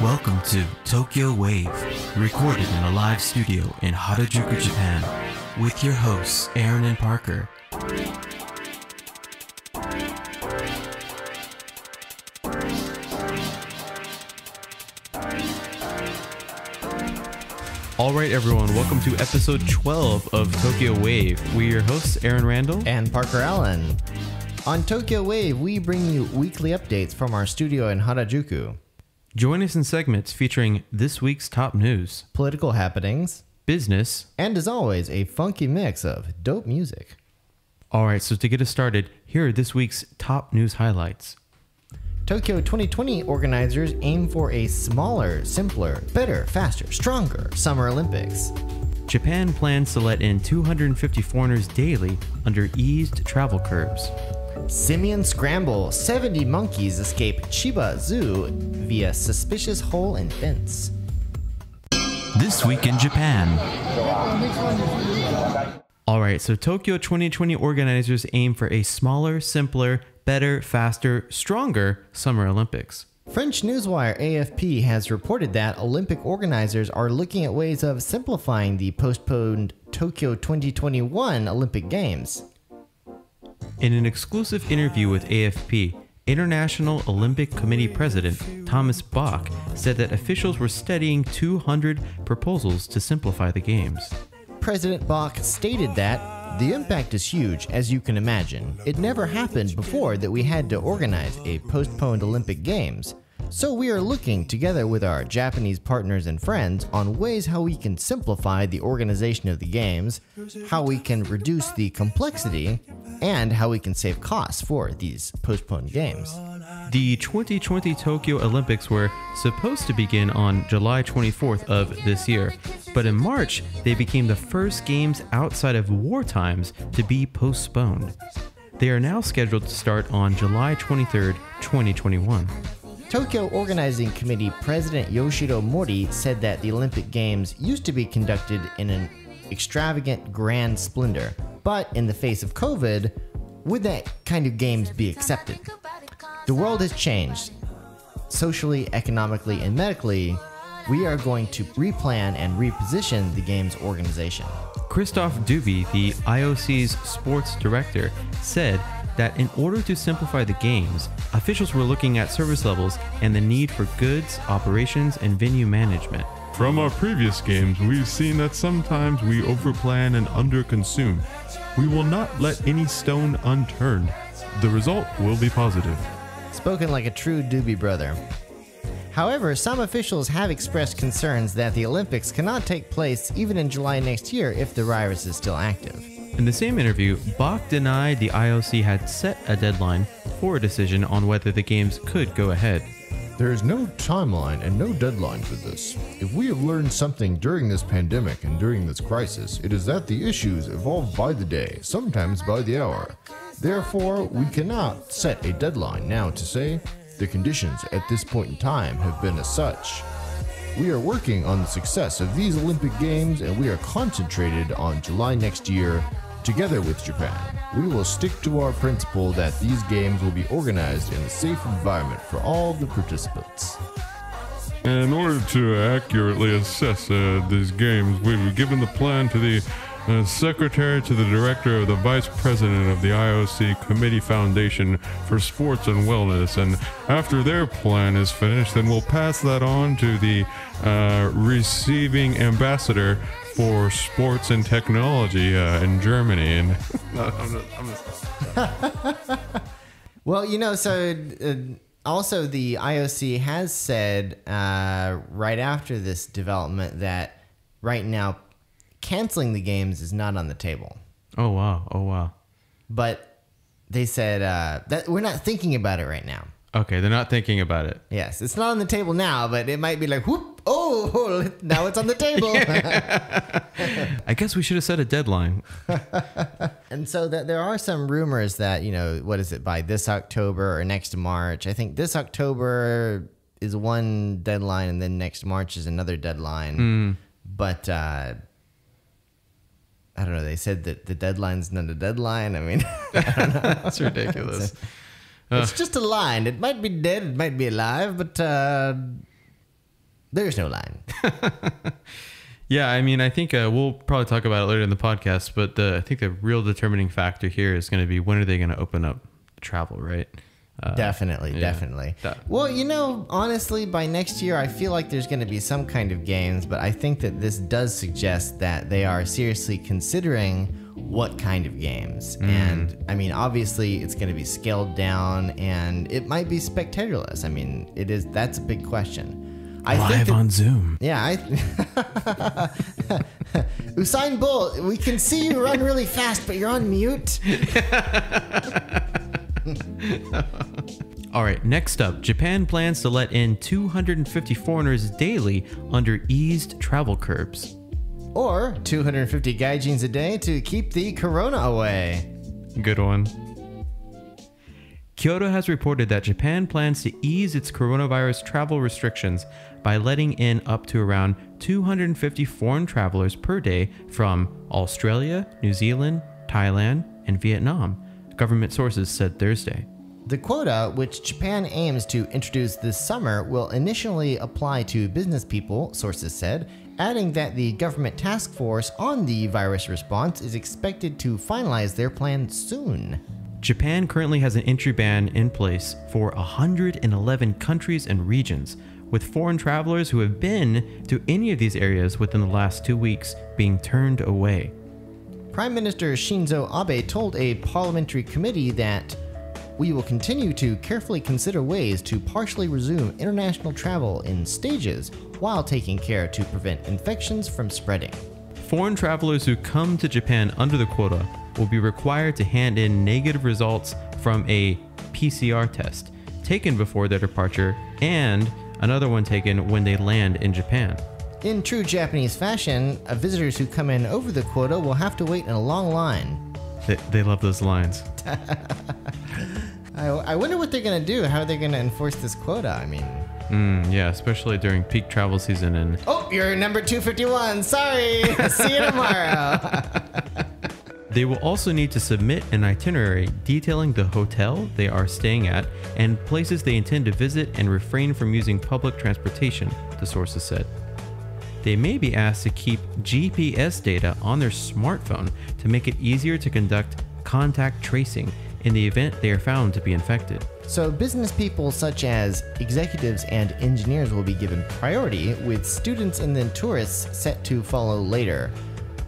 Welcome to Tokyo Wave, recorded in a live studio in Harajuku, Japan, with your hosts Aaron and Parker. All right, everyone, welcome to episode 12 of Tokyo Wave. We're your hosts, Aaron Randall. and Parker Allen. On Tokyo Wave, we bring you weekly updates from our studio in Harajuku, Join us in segments featuring this week's top news, political happenings, business. and as always, a funky mix of dope music. All right, so to get us started, here are this week's top news highlights. Tokyo 2020 organizers aim for a smaller, simpler, better, faster, stronger Summer Olympics. Japan plans to let in 250 foreigners daily under eased travel curbs. Simian Scramble 70 monkeys escape Chiba Zoo via suspicious hole in fence. This week in Japan. All right, so Tokyo 2020 organizers aim for a smaller, simpler, better, faster, stronger Summer Olympics. French newswire AFP has reported that Olympic organizers are looking at ways of simplifying the postponed Tokyo 2021 Olympic Games. In an exclusive interview with AFP, International Olympic Committee President Thomas Bach said that officials were studying 200 proposals to simplify the games. President Bach stated that the impact is huge, as you can imagine. It never happened before that we had to organize a postponed Olympic Games. So we are looking together with our Japanese partners and friends on ways how we can simplify the organization of the games, how we can reduce the complexity, and how we can save costs for these postponed games. The 2020 Tokyo Olympics were supposed to begin on July 24th of this year, but in March they became the first games outside of war times to be postponed. They are now scheduled to start on July 23rd, 2021. Tokyo Organizing Committee President Yoshiro Mori said that the Olympic Games used to be conducted in an extravagant grand splendor, but in the face of COVID, would that kind of games be accepted? The world has changed. Socially, economically, and medically, we are going to replan and reposition the games organization. Christophe Dubi, the IOC's sports director, said that in order to simplify the games, officials were looking at service levels and the need for goods, operations, and venue management. From our previous games, we've seen that sometimes we overplan and underconsume. We will not let any stone unturned. The result will be positive. Spoken like a true Doobie brother. However, some officials have expressed concerns that the Olympics cannot take place even in July next year if the virus is still active. In the same interview, Bach denied the IOC had set a deadline for a decision on whether the games could go ahead. There is no timeline and no deadline for this. If we have learned something during this pandemic and during this crisis, it is that the issues evolve by the day, sometimes by the hour. Therefore, we cannot set a deadline now to say the conditions at this point in time have been as such. We are working on the success of these Olympic Games and we are concentrated on July next year together with Japan. We will stick to our principle that these games will be organized in a safe environment for all the participants. In order to accurately assess uh, these games, we've given the plan to the uh, secretary to the director of the vice president of the IOC Committee Foundation for Sports and Wellness. And after their plan is finished, then we'll pass that on to the uh, receiving ambassador for sports and technology uh, in Germany. And I'm just- I'm just- Well, you know, so uh, also the IOC has said uh, right after this development that right now canceling the games is not on the table. Oh, wow. Oh, wow. But they said uh, that we're not thinking about it right now. Okay, they're not thinking about it. Yes, it's not on the table now, but it might be like, whoop, oh, now it's on the table. I guess we should have set a deadline. and so that there are some rumors that, you know, what is it, by this October or next March? I think this October is one deadline and then next March is another deadline. But uh, I don't know. They said that the deadline's not a deadline. I mean, That's ridiculous. it's just a line. It might be dead, it might be alive, but uh, There's no line. Yeah, I mean, I think uh, we'll probably talk about it later in the podcast, but the, I think the real determining factor here is going to be when are they going to open up travel, right? Uh, definitely, yeah. definitely. That- well, you know, honestly, by next year, I feel like there's going to be some kind of games, but I think that this does suggest that they are seriously considering what kind of games. Mm. And I mean, obviously, it's going to be scaled down, and it might be spectacularless. I mean, it is. That's a big question. I think Live that- on Zoom. Yeah, I. Usain Bolt, we can see you run really fast, but you're on mute. All right, next up, Japan plans to let in 250 foreigners daily under eased travel curbs. Or 250 gaijins a day to keep the corona away. Good one. Kyodo has reported that Japan plans to ease its coronavirus travel restrictions by letting in up to around 250 foreign travelers per day from Australia, New Zealand, Thailand, and Vietnam, government sources said Thursday. The quota, which Japan aims to introduce this summer, will initially apply to business people, sources said, adding that the government task force on the virus response is expected to finalize their plan soon. Japan currently has an entry ban in place for 111 countries and regions, with foreign travelers who have been to any of these areas within the last two weeks being turned away. Prime Minister Shinzo Abe told a parliamentary committee that we will continue to carefully consider ways to partially resume international travel in stages while taking care to prevent infections from spreading. Foreign travelers who come to Japan under the quota will be required to hand in negative results from a PCR test taken before their departure and another one taken when they land in Japan. In true Japanese fashion, uh, visitors who come in over the quota will have to wait in a long line. They, they love those lines. I, I wonder what they're going to do, how are they're going to enforce this quota. I mean, Mm, yeah, especially during peak travel season and oh, you're number 251. Sorry. See you tomorrow. They will also need to submit an itinerary detailing the hotel they are staying at and places they intend to visit and refrain from using public transportation, the sources said. They may be asked to keep GPS data on their smartphone to make it easier to conduct contact tracing in the event they are found to be infected. So, business people such as executives and engineers will be given priority, with students and then tourists set to follow later.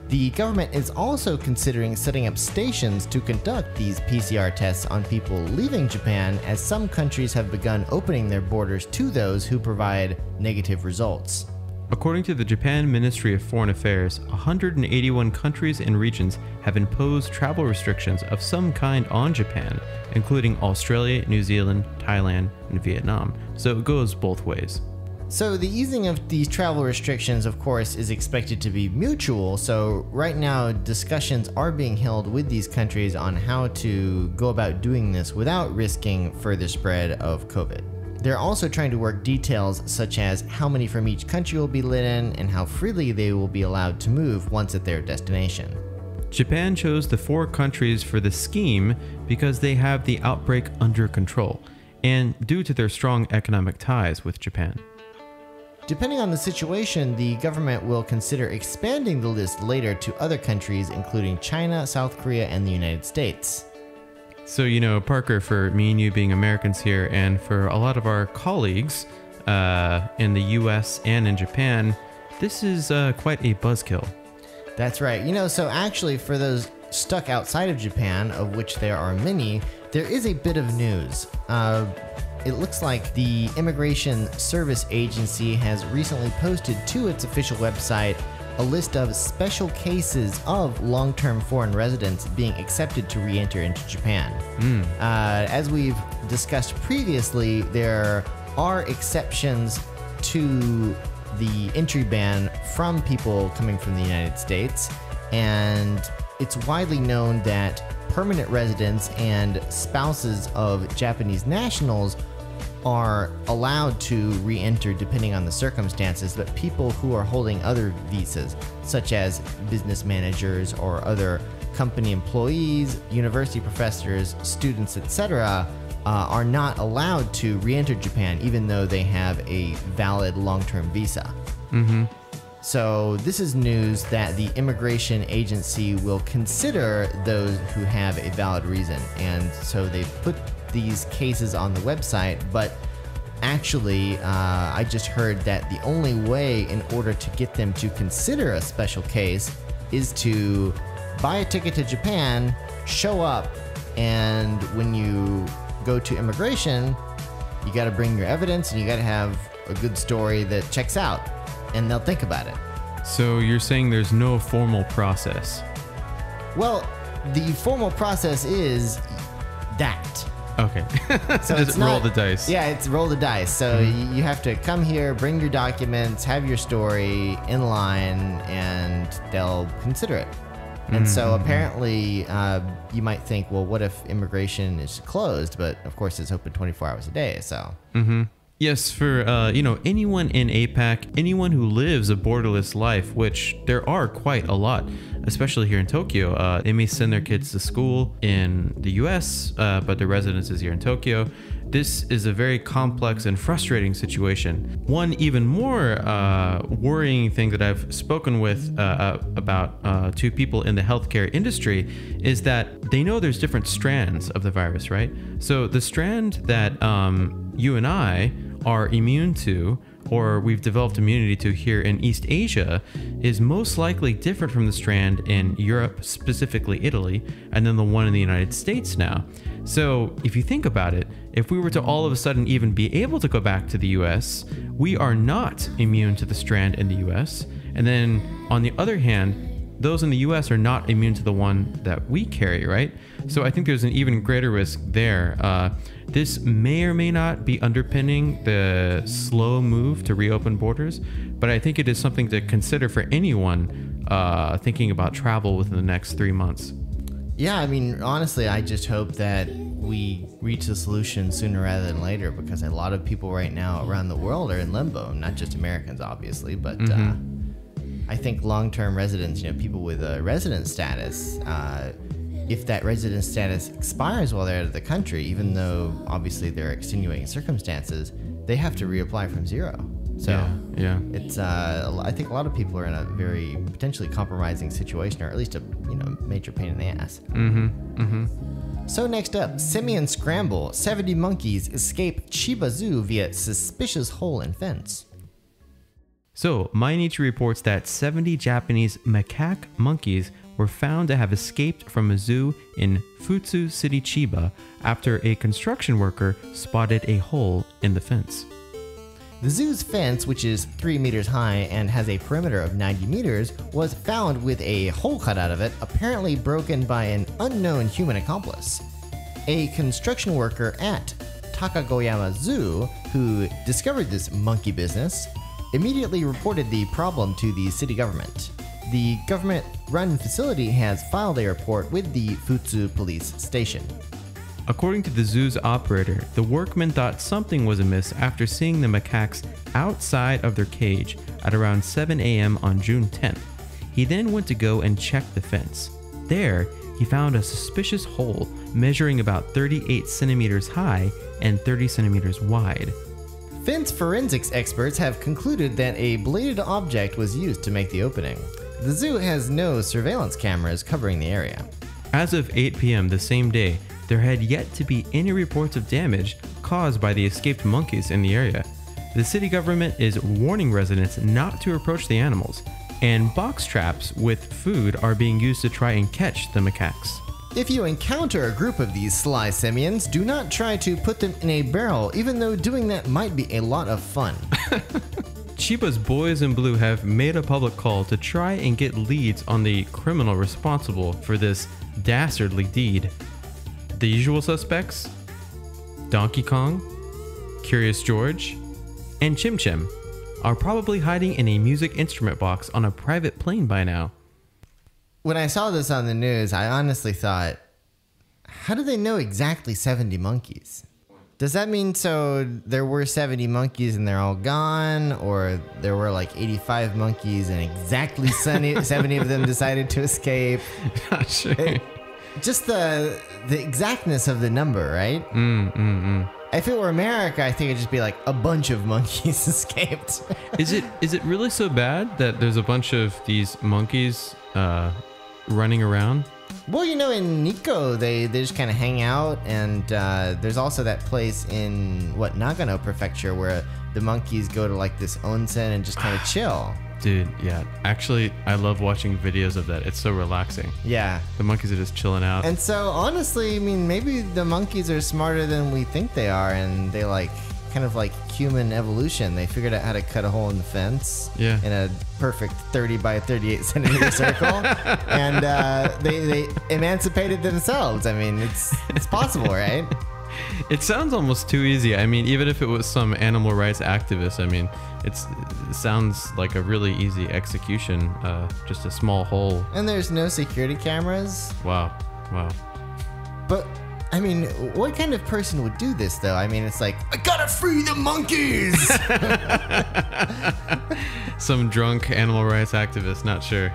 The government is also considering setting up stations to conduct these PCR tests on people leaving Japan, as some countries have begun opening their borders to those who provide negative results. According to the Japan Ministry of Foreign Affairs, 181 countries and regions have imposed travel restrictions of some kind on Japan, including Australia, New Zealand, Thailand, and Vietnam. So it goes both ways. So, the easing of these travel restrictions, of course, is expected to be mutual. So, right now, discussions are being held with these countries on how to go about doing this without risking further spread of COVID. They're also trying to work details such as how many from each country will be let in and how freely they will be allowed to move once at their destination. Japan chose the four countries for the scheme because they have the outbreak under control and due to their strong economic ties with Japan. Depending on the situation, the government will consider expanding the list later to other countries, including China, South Korea, and the United States. So, you know, Parker, for me and you being Americans here, and for a lot of our colleagues uh, in the US and in Japan, this is uh, quite a buzzkill. That's right. You know, so actually, for those stuck outside of Japan, of which there are many, there is a bit of news. Uh, it looks like the Immigration Service Agency has recently posted to its official website a list of special cases of long term foreign residents being accepted to re enter into Japan. Uh, as we've discussed previously, there are exceptions to the entry ban from people coming from the United States, and it's widely known that permanent residents and spouses of Japanese nationals are allowed to re enter depending on the circumstances, but people who are holding other visas, such as business managers or other company employees, university professors, students, etc., uh, are not allowed to re enter Japan even though they have a valid long term visa. So, this is news that the immigration agency will consider those who have a valid reason. And so they put these cases on the website, but actually, uh, I just heard that the only way in order to get them to consider a special case is to buy a ticket to Japan, show up, and when you go to immigration, you got to bring your evidence and you got to have a good story that checks out, and they'll think about it. So you're saying there's no formal process? Well, the formal process is that. Okay. So Just it's roll not- the dice. Yeah, it's roll the dice. So hmm. y you have to come here, bring your documents, have your story in line, and they'll consider it. And so mm-hmm. apparently, uh, you might think, well, what if immigration is closed? But of course, it's open 24 hours a day. So mm-hmm. Yes, for uh, you know anyone in APAC, anyone who lives a borderless life, which there are quite a lot, especially here in Tokyo. Uh, they may send their kids to school in the U.S., uh, but their residence is here in Tokyo. This is a very complex and frustrating situation. One even more uh, worrying thing that I've spoken with uh, uh, about to people in the healthcare industry is that they know there's different strands of the virus, right? So the strand that um, you and I are immune to or we've developed immunity to here in East Asia is most likely different from the strand in Europe, specifically Italy, and then the one in the United States now. So, if you think about it, if we were to all of a sudden even be able to go back to the US, we are not immune to the strand in the US. And then on the other hand, those in the US are not immune to the one that we carry, right? So I think there's an even greater risk there. Uh, this may or may not be underpinning the slow move to reopen borders, but I think it is something to consider for anyone uh, thinking about travel within the next three months. Yeah, I mean, honestly, I just hope that we reach a solution sooner rather than later because a lot of people right now around the world are in limbo. Not just Americans, obviously, but uh, I think long term residents, you know, people with a resident status, uh, if that resident status expires while they're out of the country, even though obviously there are extenuating circumstances, they have to reapply from zero. So Yeah, yeah. it's uh, I think a lot of people are in a very potentially compromising situation, or at least a you know major pain in the ass. Mm-hmm. Mm-hmm. So next up, Simian Scramble: 70 monkeys escape Chiba Zoo via suspicious hole in fence. So, Mainichi reports that 70 Japanese macaque monkeys were found to have escaped from a zoo in Futtsu City, Chiba, after a construction worker spotted a hole in the fence. The zoo's fence, which is 3 meters high and has a perimeter of 90 meters, was found with a hole cut out of it, apparently broken by an unknown human accomplice. A construction worker at Takagoyama Zoo, who discovered this monkey business, immediately reported the problem to the city government. The government run facility has filed a report with the Futtsu police station. According to the zoo's operator, the workman thought something was amiss after seeing the macaques outside of their cage at around 7 a.m. on June 10th. He then went to go and check the fence. There, he found a suspicious hole measuring about 38 centimeters high and 30 centimeters wide. Fence forensics experts have concluded that a bladed object was used to make the opening. The zoo has no surveillance cameras covering the area. As of 8 p.m. the same day, there had yet to be any reports of damage caused by the escaped monkeys in the area. The city government is warning residents not to approach the animals, and box traps with food are being used to try and catch the macaques. If you encounter a group of these sly simians, do not try to put them in a barrel, even though doing that might be a lot of fun. Chiba's Boys in Blue have made a public call to try and get leads on the criminal responsible for this dastardly deed. The usual suspects Donkey Kong, Curious George, and Chim Chim are probably hiding in a music instrument box on a private plane by now. when I saw this on the news, I honestly thought, how do they know exactly 70 monkeys? Does that mean so there were 70 monkeys and they're all gone? Or there were like 85 monkeys and exactly 70 70 of them decided to escape? Not sure. just the the exactness of the number, right? Mm, mm, mm. If it were America, I think it'd just be like a bunch of monkeys escaped. Is it is it really so bad that there's a bunch of these monkeys uh, running around? Well, you know, in Nikko, they, they just kind of hang out, and uh, there's also that place in what Nagano Prefecture where the monkeys go to like this onsen and just kind of chill. Dude, yeah. Actually, I love watching videos of that. It's so relaxing. Yeah. The monkeys are just chilling out. And so, honestly, I mean, maybe the monkeys are smarter than we think they are, and they like kind of like human evolution. They figured out how to cut a hole in the fence Yeah. in a perfect 30 by 38 centimeter circle, and uh, they they emancipated themselves. I mean, it's it's possible, right? It sounds almost too easy. I mean, even if it was some animal rights activist, I mean, it's it sounds like a really easy execution. Uh, just a small hole. And there's no security cameras. Wow, wow. But I mean, what kind of person would do this though? I mean, it's like I gotta free the monkeys. Some drunk animal rights activist. Not sure.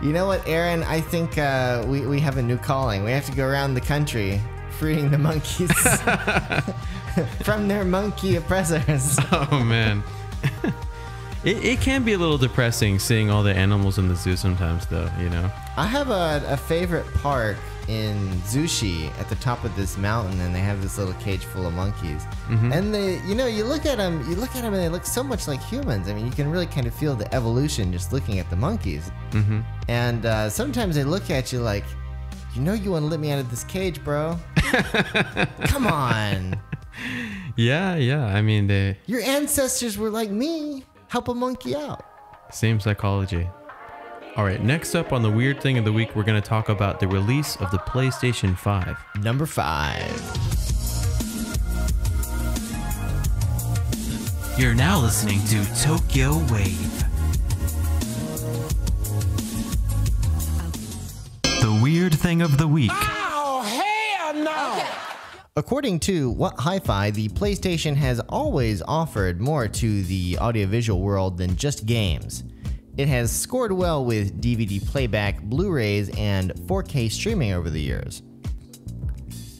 You know what, Aaron? I think uh, we, we have a new calling. We have to go around the country freeing the monkeys from their monkey oppressors. Oh man. it, it can be a little depressing seeing all the animals in the zoo sometimes, though. You know. I have a, a favorite park in Zushi at the top of this mountain, and they have this little cage full of monkeys. And they, you know, you look at them, you look at them, and they look so much like humans. I mean, you can really kind of feel the evolution just looking at the monkeys. Mm-hmm. And uh, sometimes they look at you like, you know, you want to let me out of this cage, bro. Come on. Yeah, yeah. I mean, they. Your ancestors were like me. Help a monkey out. same psychology. All right. Next up on the weird thing of the week, we're going to talk about the release of the PlayStation 5. Number five. You're now listening to Tokyo Wave. The weird thing of the week. Oh, According to What Hi-Fi, the PlayStation has always offered more to the audiovisual world than just games. It has scored well with DVD playback, Blu-rays, and 4K streaming over the years.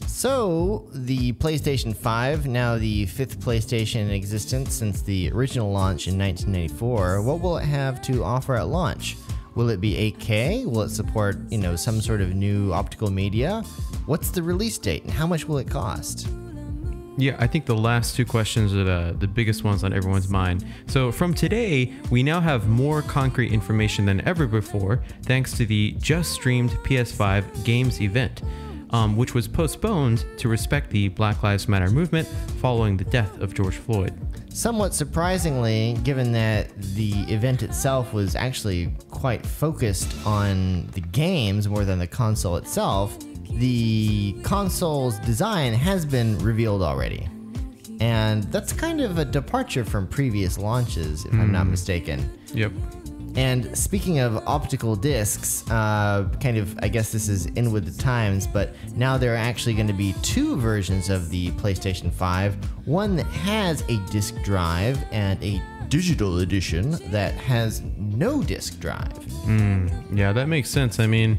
So, the PlayStation 5, now the fifth PlayStation in existence since the original launch in 1994, what will it have to offer at launch? Will it be 8K? Will it support, you know, some sort of new optical media? What's the release date and how much will it cost? Yeah, I think the last two questions are the, the biggest ones on everyone's mind. So, from today, we now have more concrete information than ever before thanks to the just streamed PS5 Games event, um, which was postponed to respect the Black Lives Matter movement following the death of George Floyd. Somewhat surprisingly, given that the event itself was actually quite focused on the games more than the console itself, the console's design has been revealed already. And that's kind of a departure from previous launches, if I'm not mistaken. Yep. And speaking of optical discs, uh, kind of, I guess this is in with the times, but now there are actually going to be two versions of the PlayStation 5 one that has a disc drive and a digital edition that has no disc drive. Yeah, that makes sense. I mean,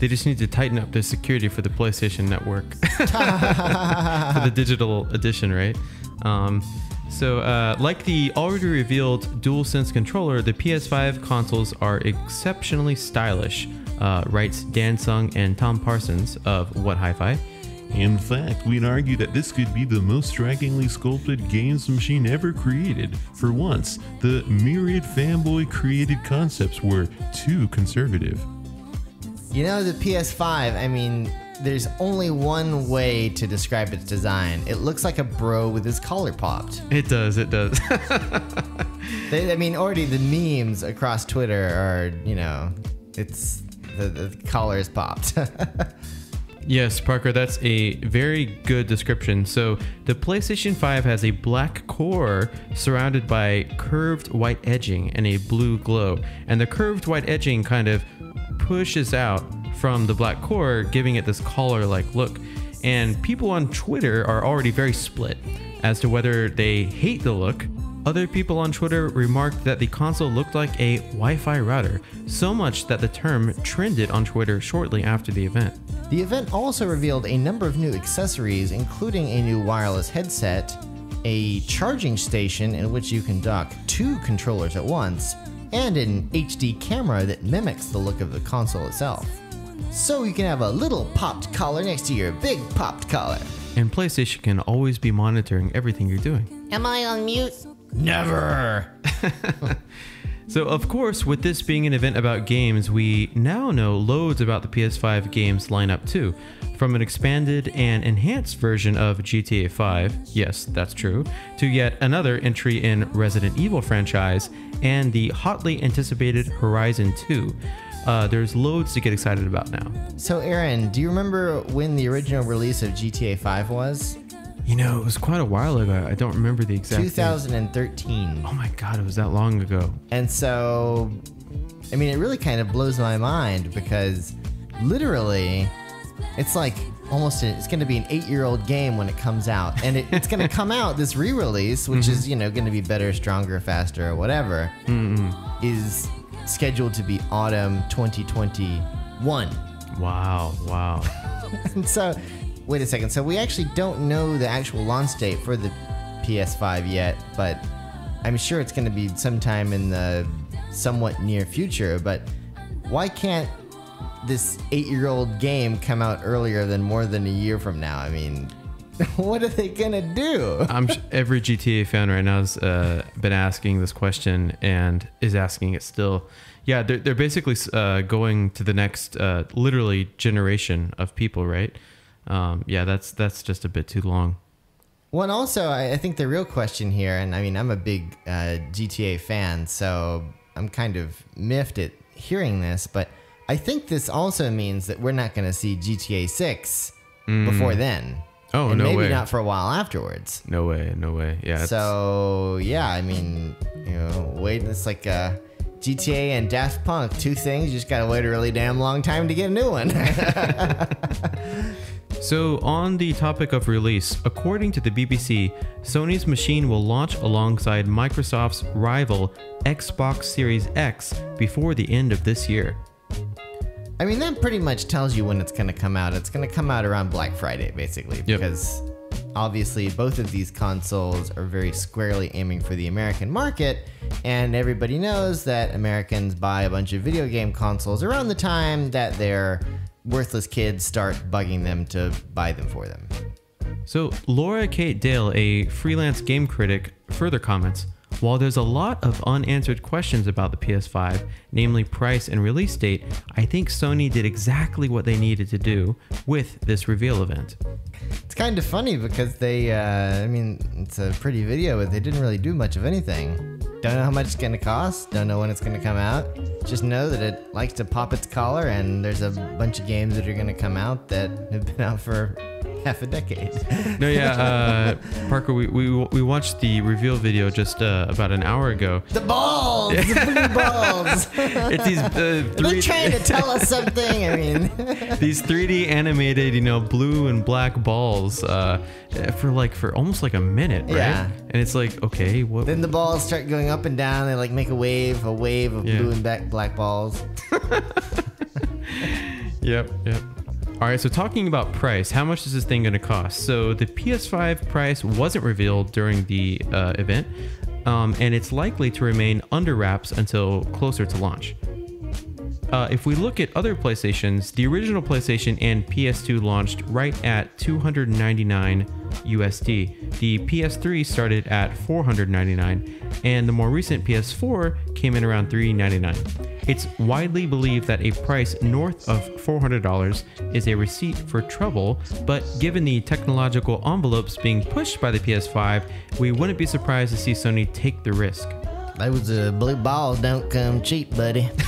they just need to tighten up the security for the PlayStation Network for the digital edition, right? Um, so, uh, like the already revealed DualSense controller, the PS5 consoles are exceptionally stylish, uh, writes Dan Sung and Tom Parsons of What Hi-Fi. In fact, we'd argue that this could be the most strikingly sculpted games machine ever created. For once, the myriad fanboy created concepts were too conservative. You know, the PS5, I mean, there's only one way to describe its design. It looks like a bro with his collar popped. It does, it does. They, I mean, already the memes across Twitter are, you know, it's the, the collar is popped. Yes, Parker, that's a very good description. So, the PlayStation 5 has a black core surrounded by curved white edging and a blue glow. And the curved white edging kind of pushes out from the black core, giving it this collar like look. And people on Twitter are already very split as to whether they hate the look Other people on Twitter remarked that the console looked like a Wi Fi router, so much that the term trended on Twitter shortly after the event. The event also revealed a number of new accessories, including a new wireless headset, a charging station in which you can dock two controllers at once, and an HD camera that mimics the look of the console itself. So you can have a little popped collar next to your big popped collar. And PlayStation can always be monitoring everything you're doing. Am I on mute? Never! So, of course, with this being an event about games, we now know loads about the PS5 games lineup too. From an expanded and enhanced version of GTA 5, yes, that's true, to yet another entry in Resident Evil franchise and the hotly anticipated Horizon 2. Uh, there's loads to get excited about now. So, Aaron, do you remember when the original release of GTA 5 was? You know, it was quite a while ago. I don't remember the exact. date. 2013. Oh my god, it was that long ago. And so, I mean, it really kind of blows my mind because literally, it's like almost a, it's going to be an eight-year-old game when it comes out, and it, it's going to come out this re-release, which mm-hmm. is you know going to be better, stronger, faster, or whatever, is scheduled to be autumn 2021. Wow, wow. And so, wait a second. So we actually don't know the actual launch date for the PS5 yet, but I'm sure it's going to be sometime in the somewhat near future. But why can't this eight-year-old game come out earlier than more than a year from now? I mean, what are they gonna do? I'm every GTA fan right now has uh, been asking this question and is asking it still. Yeah, they're they're basically uh, going to the next uh, literally generation of people, right? Um, yeah, that's that's just a bit too long. Well, and also, I, I think the real question here, and I mean, I'm a big uh, GTA fan, so I'm kind of miffed at hearing this, but I think this also means that we're not going to see GTA 6 before then. Oh, and no maybe way. not for a while afterwards. No way, no way. Yeah. So yeah, I mean, you know, wait, it's like uh, GTA and Daft Punk, two things. You just gotta wait a really damn long time to get a new one. So, on the topic of release, according to the BBC, Sony's machine will launch alongside Microsoft's rival Xbox Series X before the end of this year. I mean, that pretty much tells you when it's gonna come out. It's gonna come out around Black Friday, basically, because obviously both of these consoles are very squarely aiming for the American market, and everybody knows that Americans buy a bunch of video game consoles around the time that their worthless kids start bugging them to buy them for them. So, Laura Kate Dale, a freelance game critic, further comments While there's a lot of unanswered questions about the PS5, namely price and release date, I think Sony did exactly what they needed to do with this reveal event. It's kind of funny because they, uh, I mean, it's a pretty video, but they didn't really do much of anything. Don't know how much it's gonna cost, don't know when it's gonna come out. Just know that it likes to pop its collar, and there's a bunch of games that are gonna come out that have been out for half a decade. No, yeah, uh, Parker, we, we, we watched the reveal video just uh, about an hour ago. the balls! The blue balls! It's these uh, They're trying to tell us something, I mean. these 3D animated, you know, blue and black balls uh, for like for almost like a minute, right? Yeah. And it's like, okay, what? then the balls start going up and down, they like make a wave, a wave of Yeah. blue and black, black balls. Yep, yep. All right, so talking about price, how much is this thing going to cost? So the PS5 price wasn't revealed during the uh, event, um, and it's likely to remain under wraps until closer to launch. Uh, if we look at other PlayStations, the original PlayStation and PS2 launched right at 299 USD. The PS3 started at 499, and the more recent PS4 came in around 399. It's widely believed that a price north of $400 is a receipt for trouble, but given the technological envelopes being pushed by the PS5, we wouldn't be surprised to see Sony take the risk. Those uh, blue balls don't come cheap, buddy.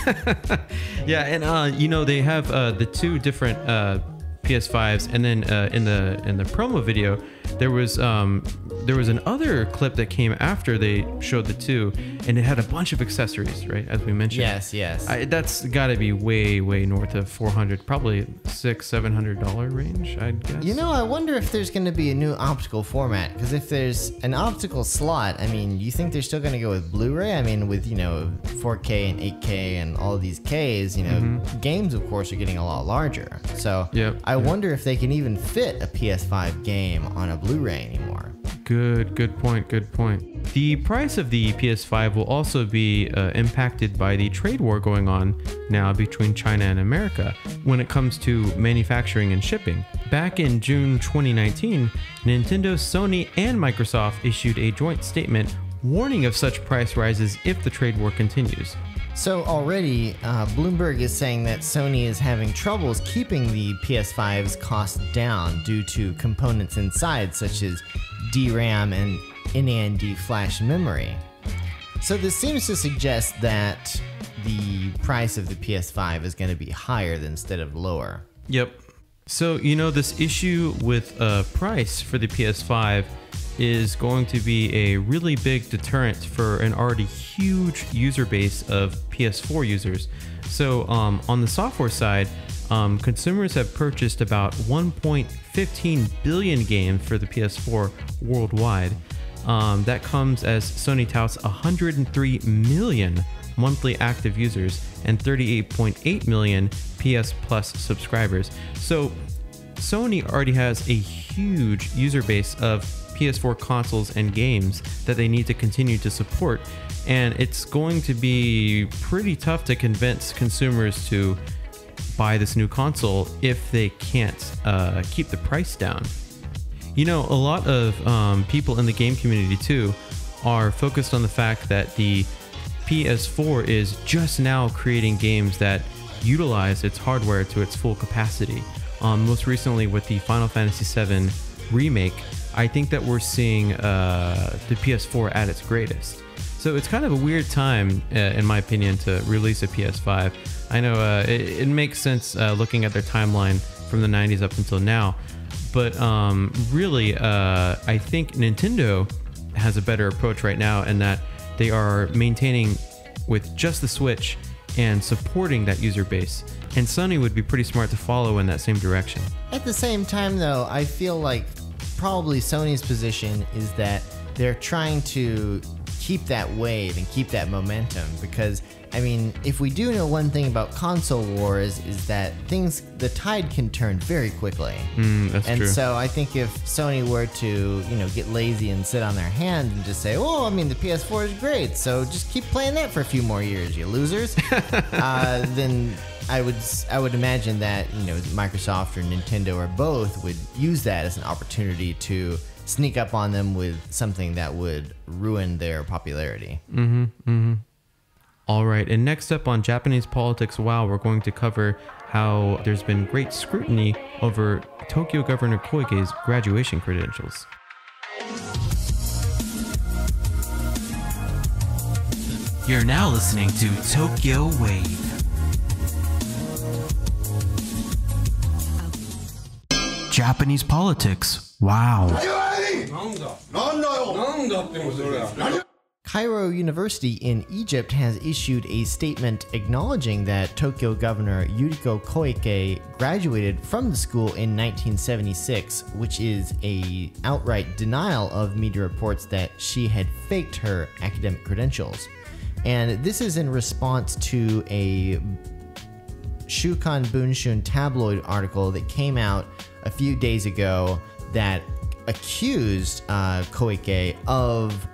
Yeah, and uh, you know they have uh, the two different uh, PS5s, and then uh, in the in the promo video, there was um, there was another clip that came after they showed the two, and it had a bunch of accessories, right? As we mentioned. Yes, yes. I, that's got to be way, way north of 400, probably six, seven hundred dollar range. I'd guess. You know, I wonder if there's going to be a new optical format. Because if there's an optical slot, I mean, you think they're still going to go with Blu-ray? I mean, with you know 4K and 8K and all these Ks, you know, games of course are getting a lot larger. So Yep, I wonder if they can even fit a PS5 game on a Blu-ray anymore. Good, good point, good point. The price of the PS5 will also be uh, impacted by the trade war going on now between China and America when it comes to manufacturing and shipping. Back in June 2019, Nintendo, Sony, and Microsoft issued a joint statement warning of such price rises if the trade war continues. So already, uh, Bloomberg is saying that Sony is having troubles keeping the PS5's cost down due to components inside, such as DRAM and NAND flash memory. So this seems to suggest that the price of the PS5 is going to be higher instead of lower. Yep. So, you know, this issue with uh, price for the PS5 is going to be a really big deterrent for an already huge user base of PS4 users. So, um, on the software side, um, consumers have purchased about 1.15 billion games for the PS4 worldwide. Um, that comes as Sony touts 103 million monthly active users and 38.8 million PS Plus subscribers. So Sony already has a huge user base of PS4 consoles and games that they need to continue to support. And it's going to be pretty tough to convince consumers to buy this new console if they can't uh, keep the price down. You know, a lot of um, people in the game community too are focused on the fact that the PS4 is just now creating games that utilize its hardware to its full capacity. Um, most recently, with the Final Fantasy VII remake, I think that we're seeing uh, the PS4 at its greatest. So it's kind of a weird time, uh, in my opinion, to release a PS5. I know uh, it, it makes sense uh, looking at their timeline from the 90s up until now, but um, really, uh, I think Nintendo has a better approach right now in that they are maintaining with just the Switch and supporting that user base. And Sony would be pretty smart to follow in that same direction. At the same time, though, I feel like probably Sony's position is that they're trying to keep that wave and keep that momentum because I mean, if we do know one thing about console wars is that things the tide can turn very quickly. Mm, and true. so I think if Sony were to, you know, get lazy and sit on their hands and just say, "Oh, I mean, the PS4 is great, so just keep playing that for a few more years, you losers," uh, then I would I would imagine that you know Microsoft or Nintendo or both would use that as an opportunity to sneak up on them with something that would ruin their popularity. Mm-hmm, mm-hmm. All right, and next up on Japanese Politics Wow, we're going to cover how there's been great scrutiny over Tokyo Governor Koike's graduation credentials. You're now listening to Tokyo Wave. Japanese politics. Wow. Cairo University in Egypt has issued a statement acknowledging that Tokyo Governor Yuriko Koike graduated from the school in 1976, which is a outright denial of media reports that she had faked her academic credentials. And this is in response to a Shukan Bunshun tabloid article that came out a few days ago that accused uh, Koike of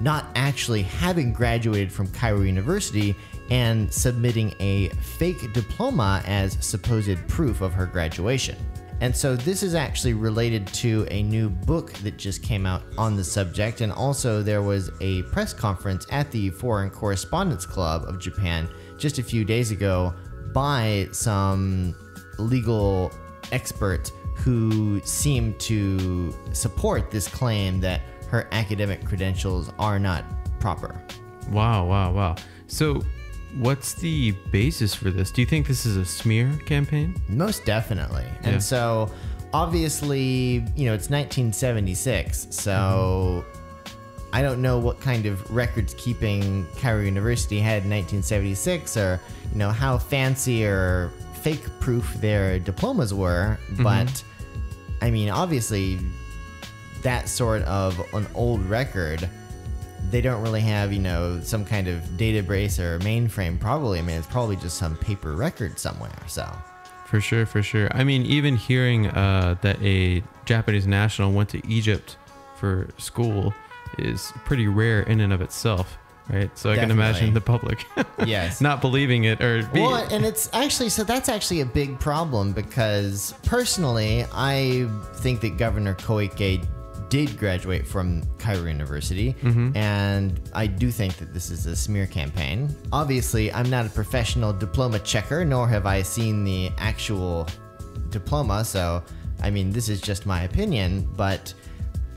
not actually having graduated from Cairo University and submitting a fake diploma as supposed proof of her graduation. And so this is actually related to a new book that just came out on the subject. And also, there was a press conference at the Foreign Correspondence Club of Japan just a few days ago by some legal experts who seem to support this claim that her academic credentials are not proper. Wow, wow, wow. So, what's the basis for this? Do you think this is a smear campaign? Most definitely. And so obviously, you know, it's 1976, so mm-hmm. I don't know what kind of records keeping Cairo University had in 1976 or, you know, how fancy or fake proof their diplomas were, mm-hmm. but I mean, obviously, that sort of an old record, they don't really have, you know, some kind of database or mainframe, probably. I mean, it's probably just some paper record somewhere, so. For sure, for sure. I mean, even hearing uh, that a Japanese national went to Egypt for school is pretty rare in and of itself, right? So I can imagine the public Yes. not believing it or be, Well, and it's actually so that's actually a big problem because personally, I think that Governor Koike did graduate from Cairo University, mm-hmm. and I do think that this is a smear campaign. Obviously, I'm not a professional diploma checker, nor have I seen the actual diploma, so I mean, this is just my opinion, but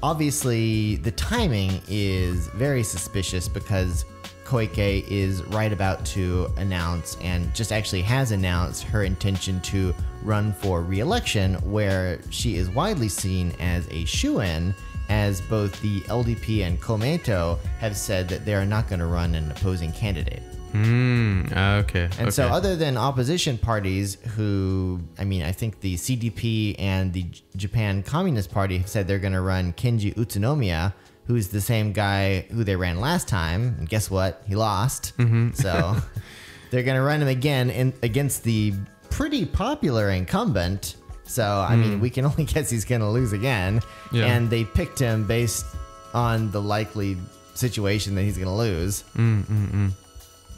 obviously the timing is very suspicious because Koike is right about to announce and just actually has announced her intention to run for re-election where she is widely seen as a shoe-in as both the LDP and Komeito have said that they are not going to run an opposing candidate. Hmm, okay. And so, other than opposition parties, who, I mean, I think the CDP and the J- Japan Communist Party have said they're going to run Kenji Utsunomiya, who's the same guy who they ran last time. And guess what? He lost. Mm-hmm. So, they're going to run him again in, against the pretty popular incumbent. So, I mean, we can only guess he's going to lose again. Hmm. Yeah. And they picked him based on the likely situation that he's going to lose Mm,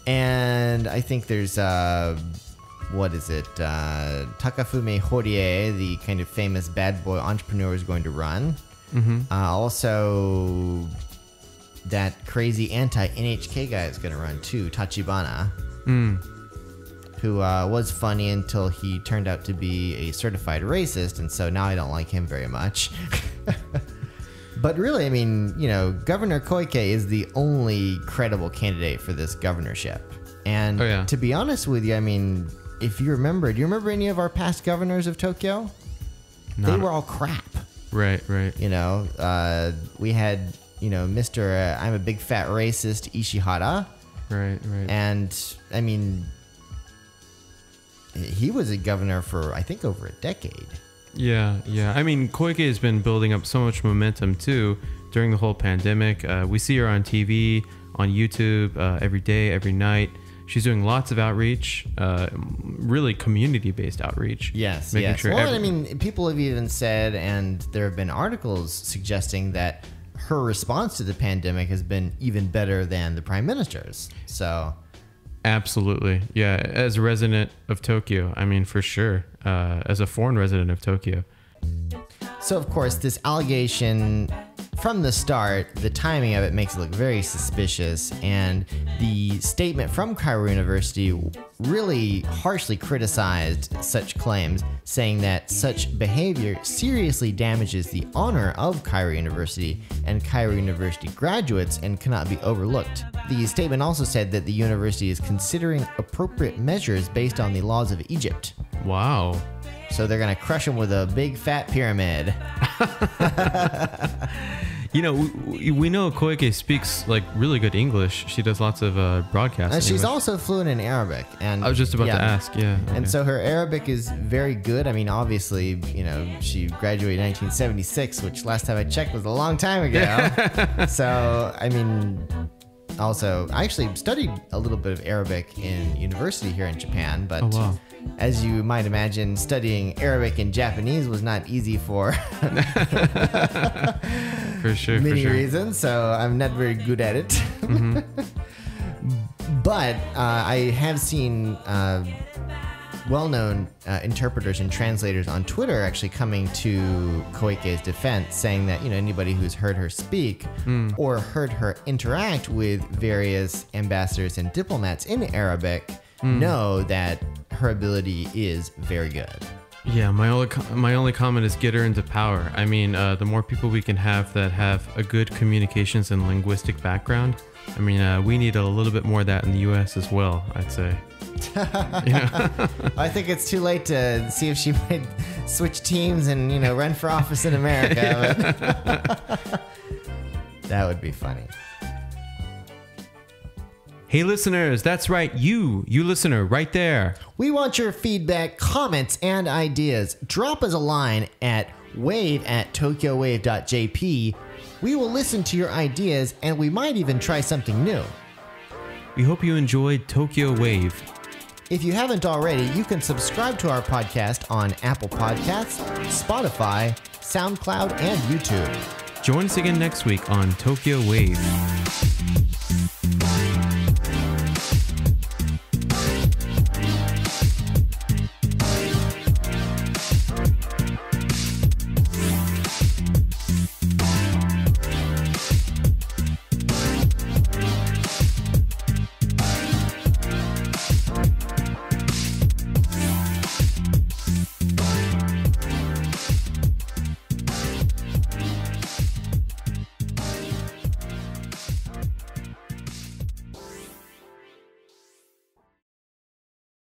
and I think there's uh, what is it? Uh, Takafumi Horie, the kind of famous bad boy entrepreneur, is going to run. Mm-hmm. Uh, also, that crazy anti NHK guy is going to run too, Tachibana, Mm. who uh, was funny until he turned out to be a certified racist, and so now I don't like him very much. But really, I mean, you know, Governor Koike is the only credible candidate for this governorship. And Oh, yeah. to be honest with you, I mean, if you remember, do you remember any of our past governors of Tokyo? they were all crap. Right, right. You know, uh, we had, you know, Mr. Uh, I'm a big fat racist Ishihara. Right, right. And, I mean, he was a governor for, I think, over a decade. Yeah, yeah. I mean, Koike has been building up so much momentum too during the whole pandemic. Uh, we see her on TV, on YouTube uh, every day, every night. She's doing lots of outreach, uh, really community-based outreach. Yes, making yes. sure. well, every- I mean, people have even said, and there have been articles suggesting that her response to the pandemic has been even better than the prime minister's. So, absolutely, yeah. As a resident of Tokyo, I mean, for sure. Uh, as a foreign resident of Tokyo, so of course, this allegation from the start, the timing of it makes it look very suspicious, and the statement from Cairo University really harshly criticized such claims, saying that such behavior seriously damages the honor of Cairo University and Cairo University graduates and cannot be overlooked. The statement also said that the university is considering appropriate measures based on the laws of Egypt. wow. So they're gonna crush him with a big fat pyramid. You know, we, we know Koike speaks like really good English. She does lots of uh, broadcasting. And she's English. also fluent in Arabic. And I was just about yeah. to ask. Yeah. And so her Arabic is very good. I mean, obviously, you know, she graduated in 1976, which last time I checked was a long time ago. so, I mean, also, I actually studied a little bit of Arabic in university here in Japan, but Oh, wow. as you might imagine, studying Arabic and Japanese was not easy for for sure. many for sure. reasons, so I'm not very good at it. Mm-hmm. but uh, I have seen uh, well-known uh, interpreters and translators on Twitter actually coming to Koike's defense, saying that you know anybody who's heard her speak Hmm. or heard her interact with various ambassadors and diplomats in Arabic Hmm. know that her ability is very good. Yeah, my only my only comment is get her into power. I mean, uh, the more people we can have that have a good communications and linguistic background. I mean, uh, we need a little bit more of that in the U.S. as well. I'd say. I think it's too late to see if she might switch teams and you know run for office in America. that would be funny. Hey, listeners, that's right. You, you listener, right there. We want your feedback, comments, and ideas. Drop us a line at wave at tokyowave.jp. We will listen to your ideas and we might even try something new. We hope you enjoyed Tokyo Wave. If you haven't already, you can subscribe to our podcast on Apple Podcasts, Spotify, SoundCloud, and YouTube. Join us again next week on Tokyo Wave.